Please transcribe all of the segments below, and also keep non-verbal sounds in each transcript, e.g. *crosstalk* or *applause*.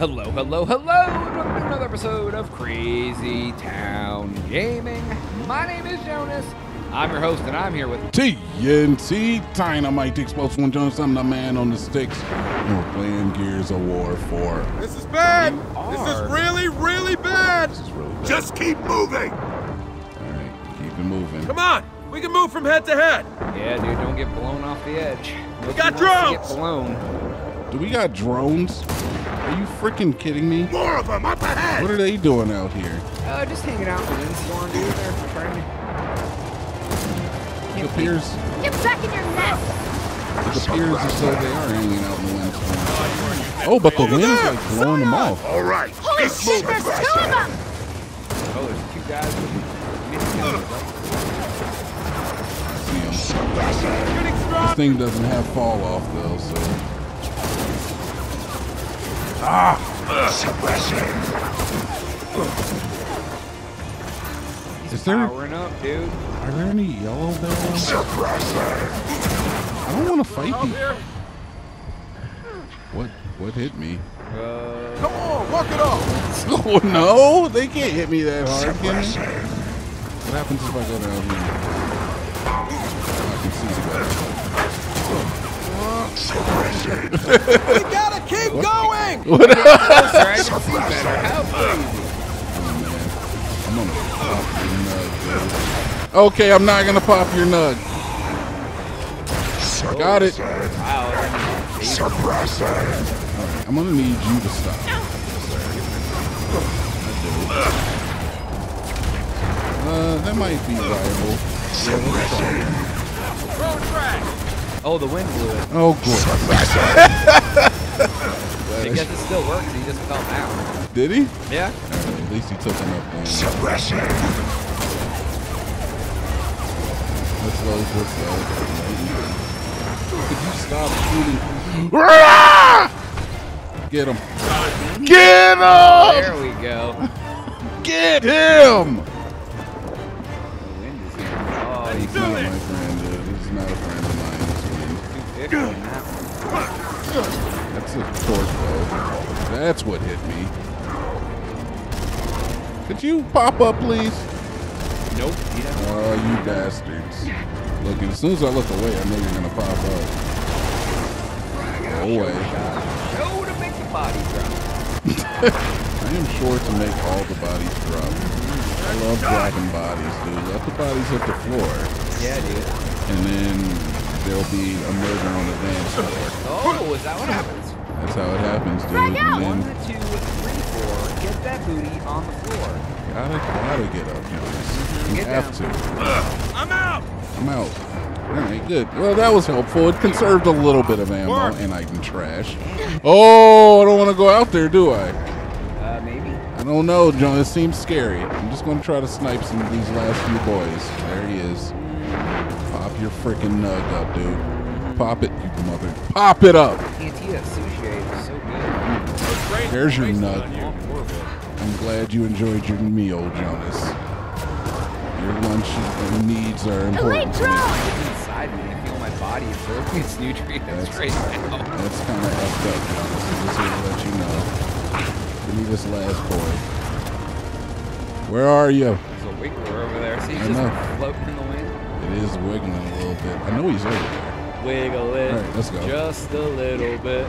Hello, hello, hello, and welcome to another episode of Crazy Town Gaming. My name is Jonas. I'm your host, and I'm here with. TNT Dynamite Explosive One Jones. I'm the man on the sticks. And we're playing Gears of War 4. This is bad. This is really, really bad. This is really bad. Just keep moving. All right, keep it moving. Come on. We can move from head to head. Yeah, dude, don't get blown off the edge. Nobody got drones! Get blown. Do we got drones? Are you freaking kidding me? More of them up ahead. What are they doing out here? Uh, just hanging out in the wind storm, dude. They're trying. It appears, Get back in your nest! it appears as though they are hanging out in the wind. Oh, but the wind is like blowing them off. All right. Holy keep shit, moving. there's two of them! Oh, there's two guys with miniguns, right? See 'em. Getting This thing doesn't have fall off though, so. Is there Powering up, dude. are there any yellow bells? I don't want to fight you. here. What what hit me? Uh, Come on, walk it off. *laughs* Oh no, they can't hit me that hard, can they? What happens if I go down here? I can see better. *laughs* We gotta keep going. closer, I can see better. How crazy. I'm gonna pop your nug. Okay, I'm not gonna pop your nug. Got it. Wow. I'm gonna need you to stop. Uh, that might be viable. Road track. Oh, the wind blew it. Oh, good. *laughs* I guess it still works. He just fell down. Did he? Yeah. Alright, at least he took enough damage. Let's load this up. Could you stop shooting? *laughs* Get him. Get him! There we go. *laughs* Get him! That's a torque bow. That's what hit me. Could you pop up, please? Nope. Doesn't. Oh, you bastards. Look, as soon as I look away, I know you're gonna pop up. Go away. Show *laughs* to make the body drop. I am sure to make all the bodies drop. I love dropping bodies, dude. Let the bodies hit the floor, Yeah, dude. and then there'll be a murder on the dance floor. Oh, is that what happens? That's how it happens, dude. Frag out! One, And then two, three, four. Get that booty on the floor. gotta, gotta get up, Jonas. You Get have down. to. I'm out. I'm out. All right, good. Well, that was helpful. It conserved a little bit of ammo, Work. and I can trash. Oh, I don't want to go out there, do I? Uh, maybe. I don't know, John. It seems scary. I'm just going to try to snipe some of these last few boys. There he is. Pop your freaking nug up, dude. Pop it, you mother. Pop it up. Cantina sushi is so good. There's your Wasted nug. on you. Horrible. I'm glad you enjoyed your meal, Jonas. Your lunch needs are Elite important. to me. drone! It's inside me. I feel my body absorbing its nutrients That's- right now. That's kind of effed up, Jonas. I just here to let you know. Give me this last boy. Where are you? There's a wiggler over there. See, he's I just know. floating in the wind. It is wiggling a little bit. I know he's over there. Wiggle it. All right, let's go. Just a little bit.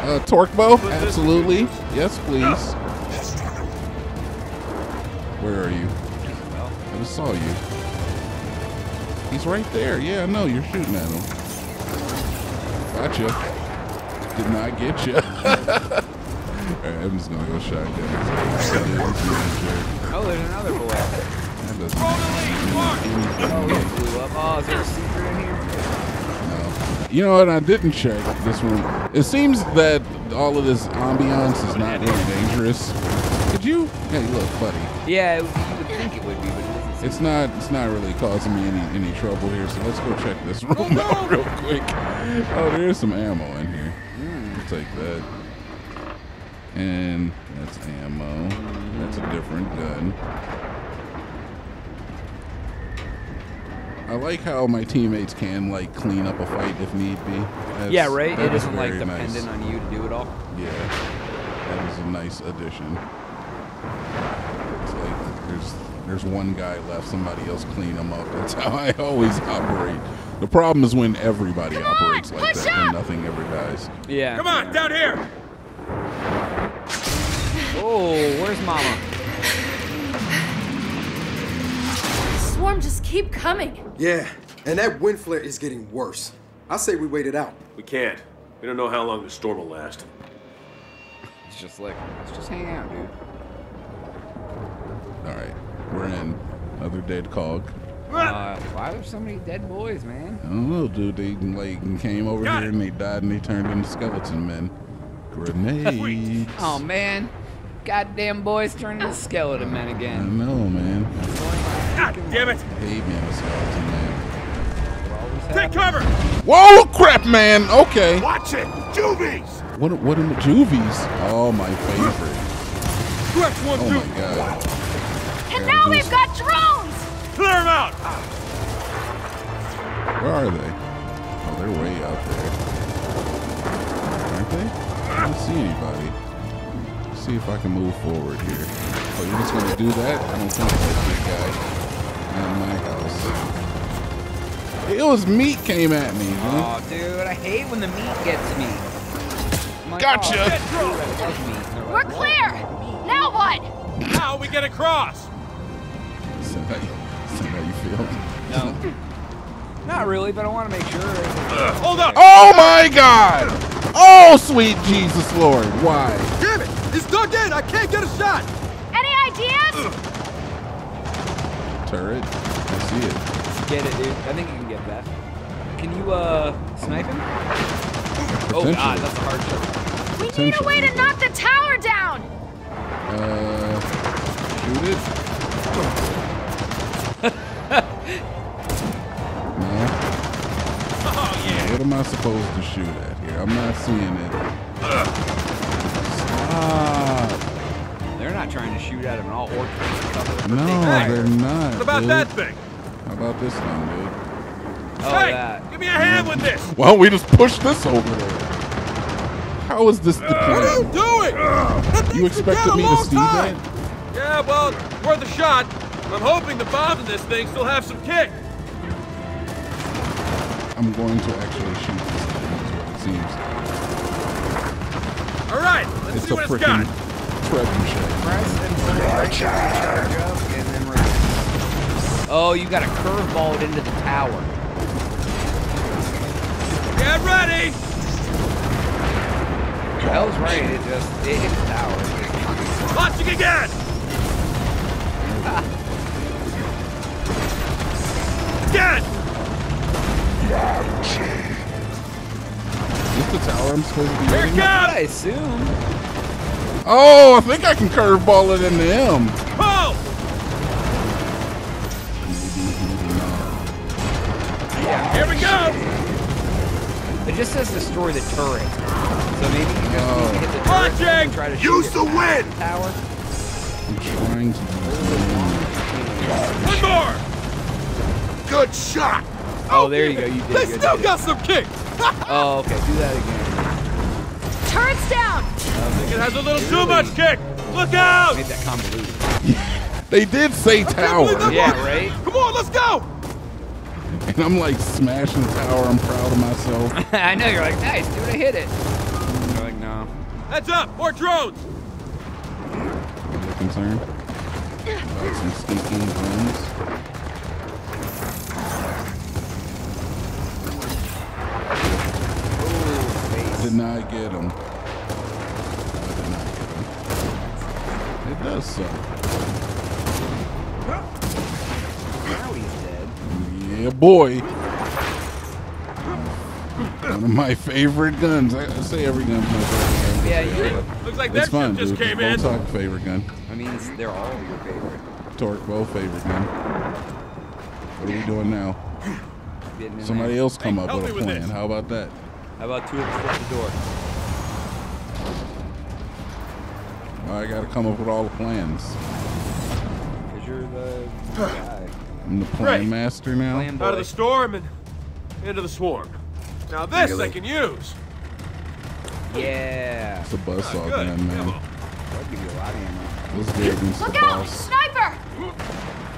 Uh, torque bow? Absolutely. Yes, please. Where are you? I just saw you. He's right there. Yeah, I know. You're shooting at him. Gotcha. Did not get you. *laughs* Alright, I'm just gonna go shotgun. That oh, there's another boy. You know what? I didn't check this room. It seems that all of this ambiance is not really dangerous. Could you? Hey, look, buddy. Yeah, you would think it would be, but it doesn't It's not. It's not really causing me any any trouble here. So let's go check this *laughs* oh, room out real quick. Oh, there's some ammo in here. We'll take that. And that's ammo. That's a different gun. I like how my teammates can like clean up a fight if need be. That's- yeah, right. It isn't like very nice. dependent on you to do it all. Yeah, that is a nice addition. It's like there's there's one guy left, somebody else clean him up. That's *laughs* how I always operate. The problem is when everybody Come on, operates like push that and nothing ever dies. Yeah. Come on, down here. Oh, where's Mama? Swarm just keep coming. Yeah, and that wind flare is getting worse. I say we wait it out. We can't. We don't know how long the storm will last. It's just like, let's just hang out, dude. All right, we're in another dead cog. Uh, why are there so many dead boys, man? I don't know, dude. They like came over Got here it. and they died and they turned into skeleton men. Grenades. Oh man, goddamn boys turning into skeleton men again. I again. know, man. God damn it! I hate being a. Take cover! Whoa, crap, man. Okay. Watch it! Juvies! What? What in the juvies? Oh, my favorite. Correct one, Oh two. my god. And now these- we've got drones! Clear them out! Where are they? Oh, they're way out there. Aren't they? I don't see anybody. Let's see if I can move forward here. Oh, you're just gonna do that? I don't think so, big guy. Not in my house. It was meat came at me, man. Oh, dude, I hate when the meat gets me. Like, Gotcha. Oh, shit, dude, I love meat. And they're We're clear! Now what? Now we get across! Is that how you, is that how you feel? No. Not really, but I want to make sure. Hold up! Oh my God! Oh sweet Jesus Lord! Why? Damn it! It's dug in! I can't get a shot! Any ideas? Turret? I see it. Get it, dude. I think you can get that. Can you, uh, snipe him? Oh, God, that's a hard shot. We need a way to knock the tower down! Uh, shoot it. *laughs* no. Oh, yeah! What am I supposed to shoot at here? I'm not seeing it. Stop. They're not trying to shoot at him at all or trying to cover. No, Hey, they're not. What about dude. that thing? How about this thing, dude? Oh, hey! that. Give me a hand with this! *laughs* Why don't we just push this over there? How is this the What are you doing? Uh, that thing You could expected get a me to long see time. that? Yeah, well, worth a shot. I'm hoping the bombs in this thing still have some kick. I'm going to actually shoot this thing, is what it seems. All right, let's It's see a what it's freaking got. Trebuchet. Press and select, charge up, and then release. Oh, you got a curveball it into the tower. Get ready! Bell's right. It just it hit the tower. It just- Launching again! Again! Is this the tower I'm supposed to be Here it hitting? I assume. Oh, I think I can curveball it into him. Pull! Here we go! It just says destroy the turret. So maybe you just Oh. need to oh. hit the turret Launching! and try to shoot Use the from wind! tower. I'm trying to One more! Good shot! Oh, there you go. You did. They good, still got some kick! Oh, okay. Do that again. Turret's down! It has a little too much kick! Look out! Made that convoluted. *laughs* They did say believe tower. that- Yeah, right. Come on, let's go! And I'm like smashing the tower. I'm proud of myself. *laughs* I know you're like nice, dude. I hit it. You're like no. Heads up! More drones! Are you concerned? About some stinking drones. Did not get him. I did not get him. It does suck. Now he's dead. Yeah, boy. One of my favorite guns. I, I say every gun's my favorite gun. Yeah, you. Looks like It's that fun, ship just dude. came Don't in. talk favorite gun. I mean, they're all your favorite. Torque bow favorite gun. What are we doing now? Somebody there. else come Hey, up with a me with plan. How about that? How about two of us flip the door? I got to come up with all the plans. Cause you're the guy. *sighs* I'm the plan Great. master now. Plan Out of the storm and into the swarm. Now this I can use. Yeah. It's a buzzsaw ah, Good. gun, man. Ammo. That'll give you a lot of ammo. Let's get against the Look out! boss. Sniper!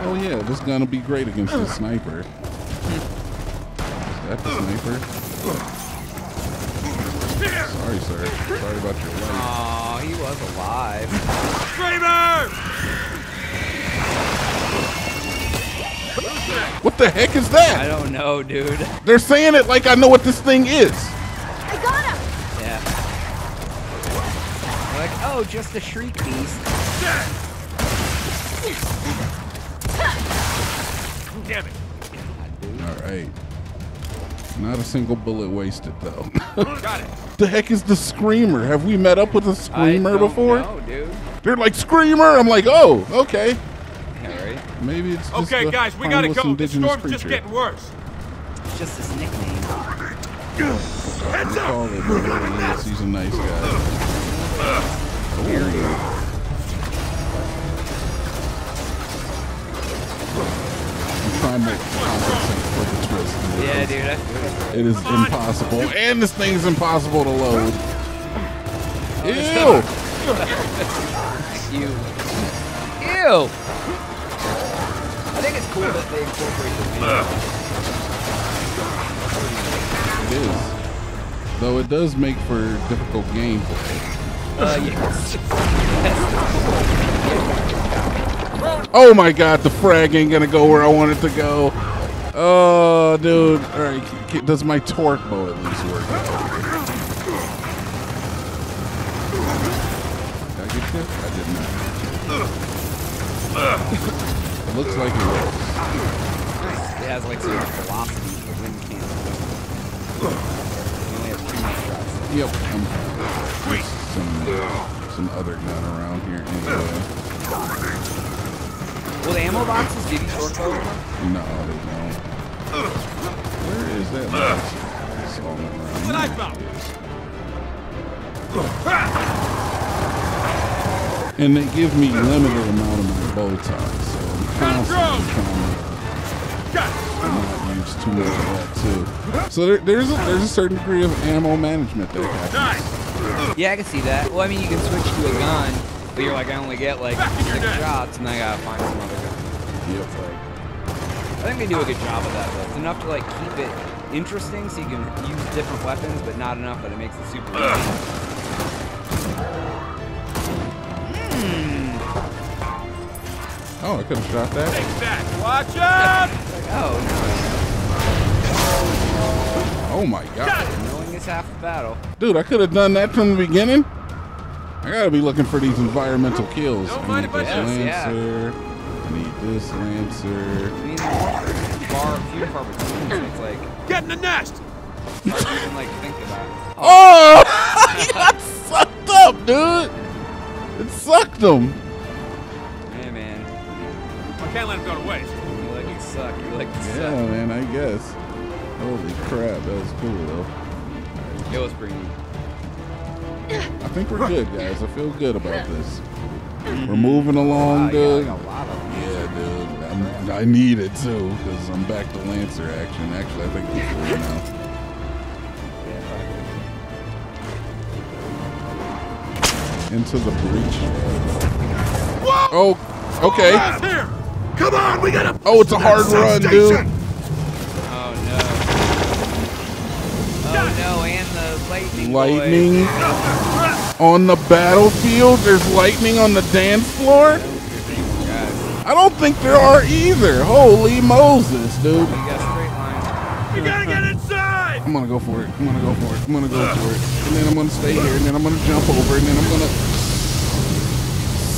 Oh yeah, this gun will be great against the sniper. *laughs* Is that the sniper? Sorry, sir. Sorry about your life. Aw, he was alive. Kramer! What the heck is that? I don't know, dude. They're saying it like I know what this thing is. I got him! Yeah. They're like, oh, just a shriek beast. Damn it. All right. Not a single bullet wasted though. Got it. the heck is the screamer? Have we met up with a I screamer before? know, dude. They're like screamer. I'm like, oh, okay. Yeah, right? Maybe it's just Okay, guys, we gotta harmless go. The indigenous storm's just getting worse. It's just his nickname. Heads We up! call it, but really is. He's a nice guy. I'm trying to compensate for the twist. Yeah, dude. I feel it. It is impossible. And this thing's impossible to load. Ew! You. Ew. I think it's cool that they incorporate the It is. Though it does make for difficult gameplay. Uh, yes. *laughs* Oh my god, the frag ain't gonna go where I want it to go. Oh, dude. Alright, does my torque bow at least work? Did I get you? I did not. it looks like it works. It has like some velocity for wind cannon. You only have two more shots. Yep, I'm There's some, some other gun around here anyway. Well, the ammo boxes give you short bow? No, they don't. Where is that? last song around? What I There found. it is. And they give me limited amount of my bow ties, so I'm constantly trying Got to not use too much of that too. So there, there's a, there's a certain degree of ammo management that happens. Yeah, I can see that. Well, I mean, you can switch to a gun, but you're like, I only get like Back in your six shots, and I gotta find some other gun. Yep. It's like, I think they do a good job of that, though. It's enough to like keep it interesting, so you can use different weapons, but not enough that it makes it super easy. Hmm. Oh, I could have shot that. Take that. Watch out! *laughs* Like, oh, Oh my god. no, knowing is half the battle. Dude, I could have done that from the beginning. I gotta be looking for these environmental kills. Don't mind if I this do. Yeah. Lancer. I need this lancer. I mean, far, few far between, so it's like, Get in the nest! hard to even like think about. Oh! *laughs* *laughs* he got sucked up, dude! It sucked him. Hey, man, I can't let him go to waste. you like to suck. You like to Yeah, suck. man, I guess. Holy crap, that was cool, though. It was pretty neat. I think we're good, guys. I feel good about *laughs* this. We're moving along, ah, Wow, dude. Dude. I'm, need it too because I'm back to Lancer action. Actually, I think we're full now. Into the breach. Oh, okay. Guys! Come on, we gotta. Oh, it's a hard run, dude. Oh no. Oh no, and the lightning. Lightning boy. on the battlefield. There's lightning on the dance floor. Guys, I don't think there are either. Holy Moses, dude. you got a straight line. We gotta get inside! I'm gonna go for it. I'm gonna go for it. I'm gonna go for it. And then I'm gonna stay here. And then I'm gonna jump over. And then I'm gonna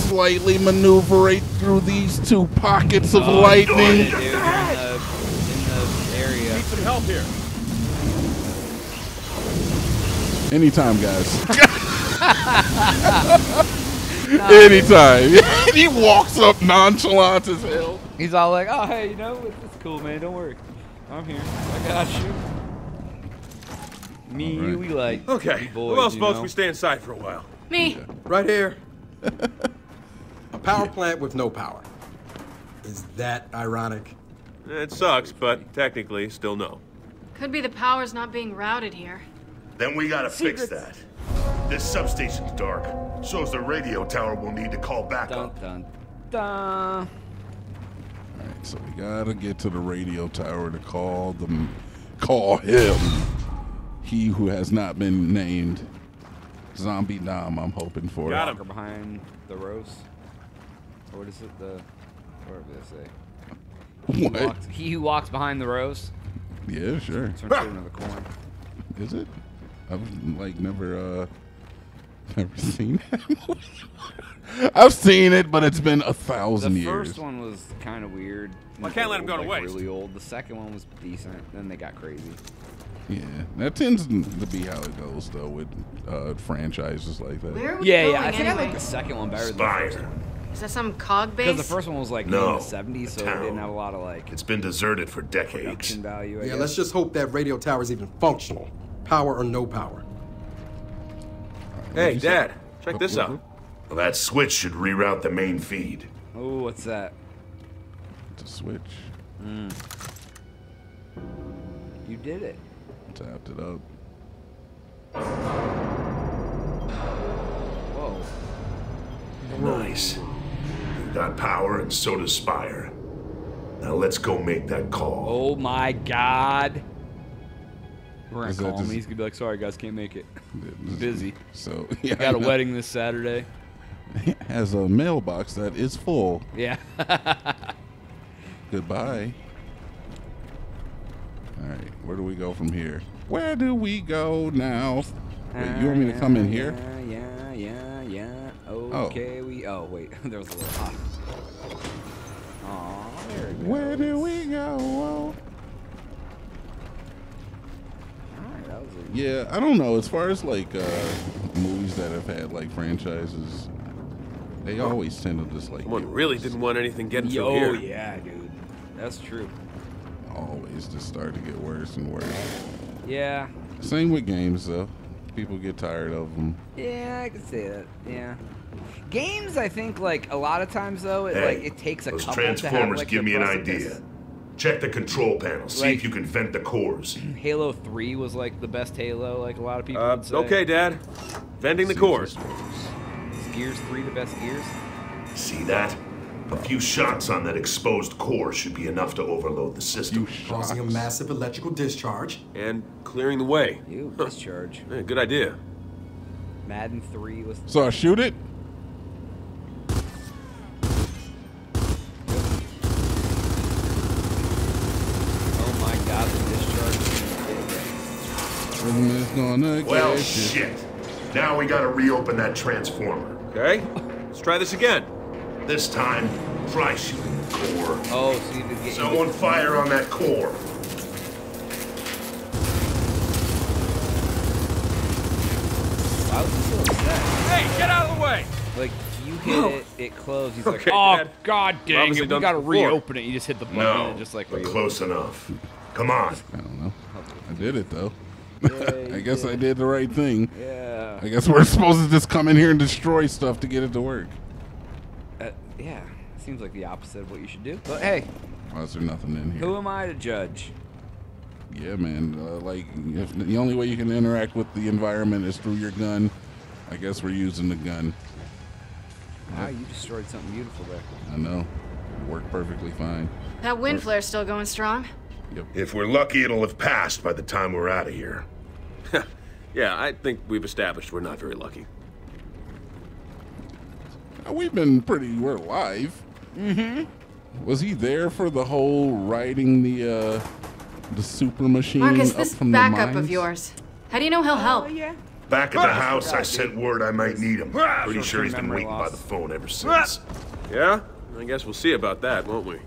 slightly maneuverate through these two pockets of Oh, lightning. Dude, you're in the, in the area. Need some help here. Anytime, guys. *laughs* *laughs* Anytime. *laughs* He walks up nonchalant as hell. He's all like, oh, hey, you know, it's cool, man. Don't worry. I'm here. I got you. Me, All right. you, we like. Okay, we boys, who else you supposed know? we stay inside for a while? Me. Right here. *laughs* A power plant with no power. Is that ironic? It sucks, but technically, still no. Could be the power's not being routed here. Then we gotta fix that. This substation's dark. Shows the radio tower will need to call Dun backup. dun dun. All right, so we gotta get to the radio tower to call them, call him. He who has not been named. Zombie Dom, I'm hoping for. Got him. Behind the rows. Or what is it? The what whatever they say. He, What? walks, he who walks behind the rows Yeah, sure. turns to another corn. Is it? I've like never uh never seen that movie. I've seen it, but it's been a The thousand years. first one was kind of weird. I can't let him go to waste. Really old. The second one was decent. Then they got crazy. Yeah, that tends to be how it goes though with uh, franchises like that. Where are we Yeah, going yeah. I think I like the second one better than the first one. Is that some cog base? Because the first one was like No, in the 70s, so it didn't have a lot of like It's been deserted for decades. production value. Yeah, guess. let's just hope that radio tower is even functional. Power or no power. Hey, you say? Dad, check this Oh, out. Well, that switch should reroute the main feed. Oh, what's that? It's a switch, mm. You did it. tapped it up. Whoa. Nice. We've got power and so does Spire. Now let's go make that call. Oh my God. We're gonna call him. just- He's gonna be like, "Sorry guys, can't make it. *laughs* *laughs* Busy. So yeah, Got a know. wedding this Saturday." *laughs* has a mailbox that is full. Yeah. Goodbye. All right, where do we go from here? Where do we go now? Wait, you want me to come in here? Yeah, yeah, yeah, yeah. Oh. Okay, we. Oh wait, there was a little hot. Aw, there it goes. Where do we go? Alright, that was a Yeah, I don't know. As far as like uh, movies that have had like franchises, they always tend to just like Someone really worse. didn't want anything getting Yo, through here. yeah, dude. That's true. always just start to get worse and worse. Yeah. Same with games though. People get tired of them. Yeah, I could say that. Yeah. Games, I think, like a lot of times though, it Hey, like it takes a those couple to have transformers like give the me an precipice. idea. Check the control panel. See Like- if you can vent the cores. Halo Three was like the best Halo, like a lot of people Uh, would say. okay, Dad. Venting the cores. Is Gears Three the best Gears? See that? A few shots on that exposed core should be enough to overload the system. You Causing a massive electrical discharge. And clearing the way. You discharge. Hey, good idea. Madden Three was. So I shoot it. Oh my God, the discharge. And it's gonna Well, get you. shit. Now we gotta reopen that transformer. Okay, let's try this again. This time, try shooting the core. Oh, so you did get. Someone fire on that core. Why was he so? Hey, get out of the way! Like you hit it, it closed. He's like, oh Dad. God dang Obviously it, we gotta before." reopen it. You just hit the button No, and just like but close enough. Come on. I don't know. I did it though. Yeah, *laughs* I you guess I did. did the right thing. Yeah. I guess we're supposed to just come in here and destroy stuff to get it to work. Uh, yeah. Seems like the opposite of what you should do. But hey, Why is there nothing in here? who am I to judge? Yeah, man. Uh, like, if the only way you can interact with the environment is through your gun, I guess we're using the gun. Wow, you destroyed something beautiful there. I know. It worked perfectly fine. That wind flare's still going strong. Yep. If we're lucky, it'll have passed by the time we're out of here. *laughs* yeah, I think we've established we're not very lucky. We've been pretty. We're alive. Mm-hmm. Was he there for the whole riding the uh the super machine Marcus, up this from the backup of yours. How do you know he'll help? Back at the house, I sent word I might need him. Pretty sure he's been memory waiting by the phone ever since. Yeah? I guess we'll see about that, won't we?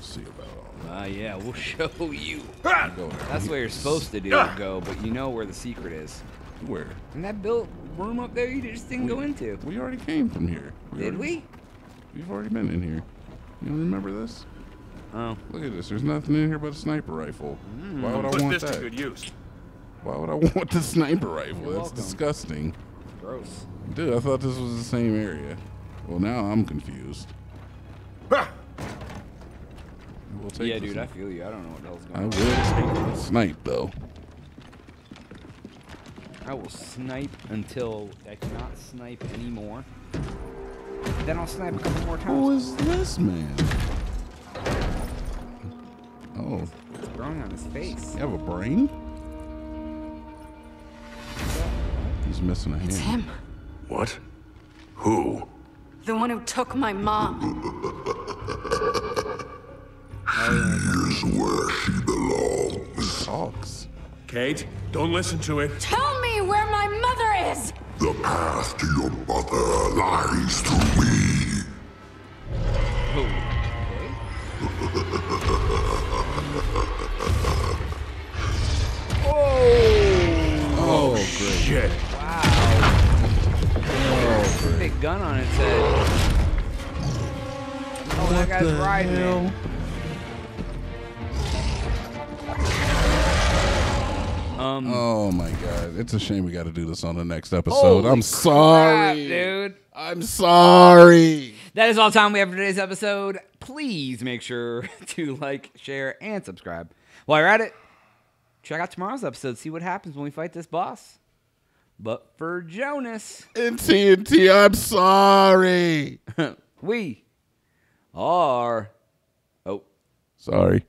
Yeah, we'll see about all Ah, yeah, we'll *laughs* show you. that. Go there. That's where you're supposed to do go, but you know where the secret is. Where? And that built room up there you just didn't go into. We already came from here. Did already- we? We've already been in here. You don't remember this? Oh. Look at this. There's nothing in here but a sniper rifle. Hmm. Why would I Put want this that? to good use. Why would I *laughs* want the sniper rifle? You're That's welcome. disgusting. Gross. Dude, I thought this was the same area. Well, now I'm confused. Will take Yeah, the dude, I feel you. I don't know what the hell's I going will on. take the snipe though. I will snipe until I cannot snipe anymore. Then I'll snipe a couple more times. is this man? Oh, It's growing on his face. you have a brain? He's missing a hand. It's him. What? Who? The one who took my mom. *laughs* Here's where she belongs. Talks. Kate, don't listen to it. Tell me where my mother is! The path to your mother lies through me. Oh, oh, great. Shit. Wow. Oh, big gun on its head. Oh, that guy's the riding Um, Oh my god. It's a shame we got to do this on the next episode. I'm crap, sorry. dude. I'm sorry. That is all time we have for today's episode. Please make sure *laughs* to like, share, and subscribe. While you're at it, check out tomorrow's episode. See what happens when we fight this boss. But for Jonas, And TNT, I'm sorry. *laughs* we are. Oh. Sorry.